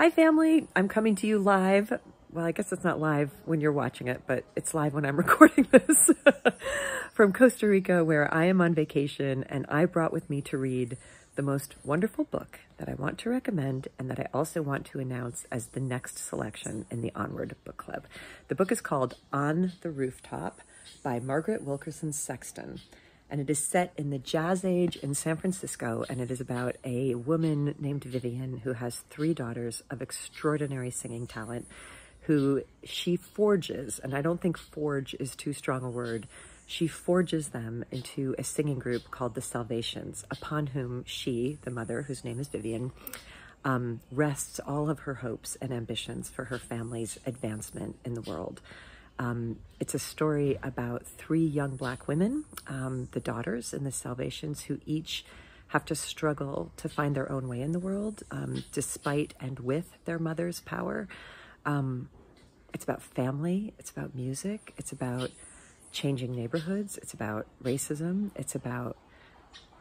Hi, family. I'm coming to you live. Well, I guess it's not live when you're watching it, but it's live when I'm recording this from Costa Rica, where I am on vacation, and I brought with me to read the most wonderful book that I want to recommend and that I also want to announce as the next selection in the Onward Book Club. The book is called On the Rooftop by Margaret Wilkerson Sexton and it is set in the jazz age in San Francisco, and it is about a woman named Vivian who has three daughters of extraordinary singing talent who she forges, and I don't think forge is too strong a word, she forges them into a singing group called the Salvations, upon whom she, the mother, whose name is Vivian, um, rests all of her hopes and ambitions for her family's advancement in the world. Um, it's a story about three young black women, um, the daughters in the Salvations, who each have to struggle to find their own way in the world, um, despite and with their mother's power. Um, it's about family, it's about music, it's about changing neighborhoods, it's about racism, it's about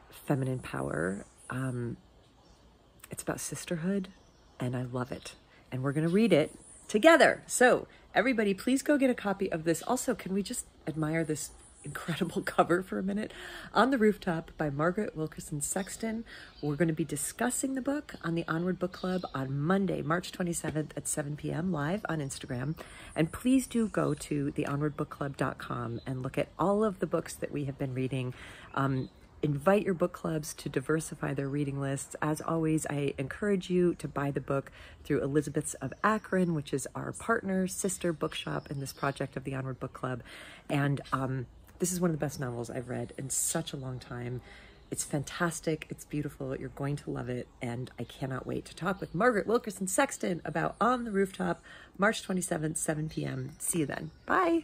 feminine power, um, it's about sisterhood, and I love it. And we're going to read it together. So everybody, please go get a copy of this. Also, can we just admire this incredible cover for a minute? On the Rooftop by Margaret Wilkerson Sexton. We're going to be discussing the book on the Onward Book Club on Monday, March 27th at 7 p.m. live on Instagram. And please do go to theonwardbookclub.com and look at all of the books that we have been reading. Um, invite your book clubs to diversify their reading lists. As always, I encourage you to buy the book through Elizabeth's of Akron, which is our partner, sister bookshop in this project of the Onward Book Club. And um, this is one of the best novels I've read in such a long time. It's fantastic. It's beautiful. You're going to love it. And I cannot wait to talk with Margaret Wilkerson Sexton about On the Rooftop, March 27th, 7 p.m. See you then. Bye.